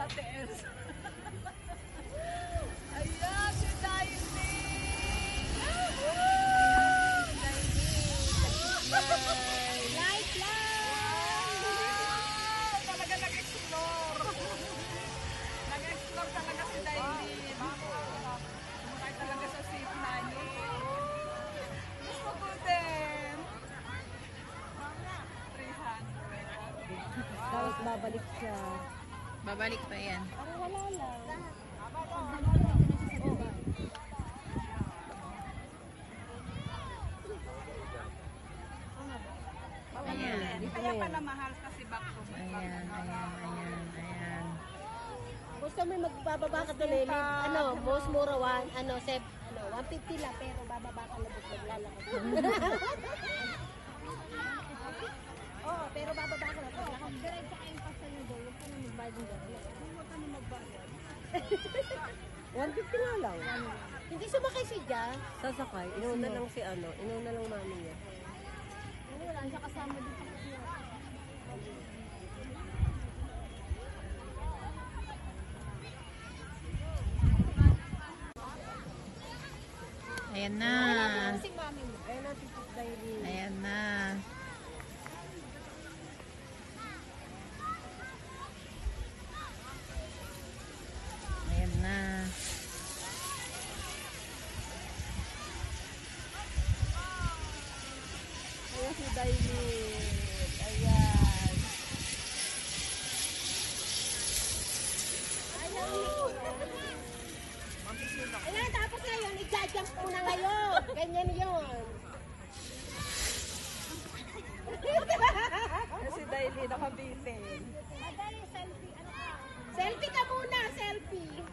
sa TS. Ayan, si Dining! Wow! Talaga nag-explore! nag-explore talaga si Dining. Kumakay talaga sa safe na niya. Gusto ko din! 300. Babalik siya. Babalik pa yan. Parang wala lang. Ayan. Kaya pala mahal kasi back to back. Ayan, ayan, ayan, ayan. Gusto mo magbababa ka doon eh. Ano, most mura one, ano, sep, ano, 150 lang, pero bababa ka lang doon lalakad. bagong 150 nga lang. Hindi sumakay si Jan. Sasakay. Inuna lang si ano. Inuna lang mami niya. Ano, wala siya kasama dito. Ayan na. Ayan na. Ayan na. Dailin. Ayan. Ayan. Ayan, tapos ngayon, i-jump mo na ngayon. Ganyan yun. Kasi Dailin, nakabitin. Dailin, selfie. Ano ka? Selfie ka muna, selfie.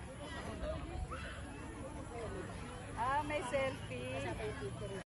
Ah, may selfie.